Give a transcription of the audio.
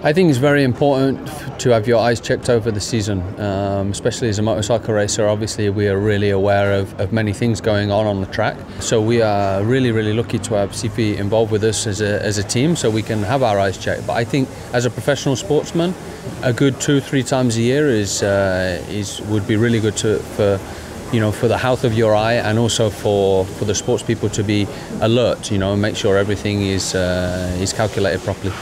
I think it's very important to have your eyes checked over the season, um, especially as a motorcycle racer. Obviously, we are really aware of, of, many things going on on the track. So we are really, really lucky to have SIFI involved with us as a, as a team so we can have our eyes checked. But I think as a professional sportsman, a good two, three times a year is, uh, is would be really good to, for you know, for the health of your eye and also for, for the sports people to be alert, you know, and make sure everything is, uh, is calculated properly.